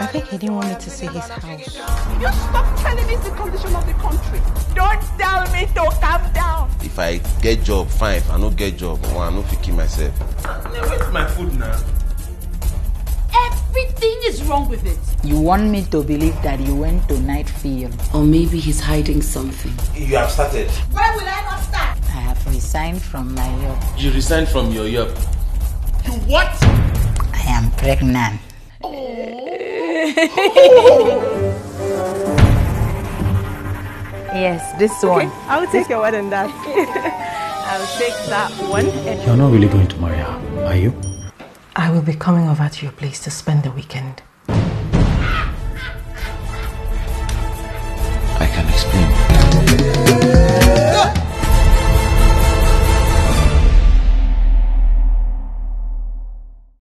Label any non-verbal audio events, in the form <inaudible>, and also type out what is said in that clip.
I think he didn't want me to see his house. You stop telling me the condition of the country. Don't tell me to calm down. If I get job, fine. If I no get job, oh, well, I no fit kill myself. Where's my food now? Everything is wrong with it. You want me to believe that you went to night field? Or maybe he's hiding something. You have started. Why will I not start? I have resigned from my job. You resigned from your job. You what? I am pregnant. Oh. <laughs> Yes, this one. I'll take your word on that. <laughs> I'll take that one. You're not really going to marry her, are you? I will be coming over to your place to spend the weekend.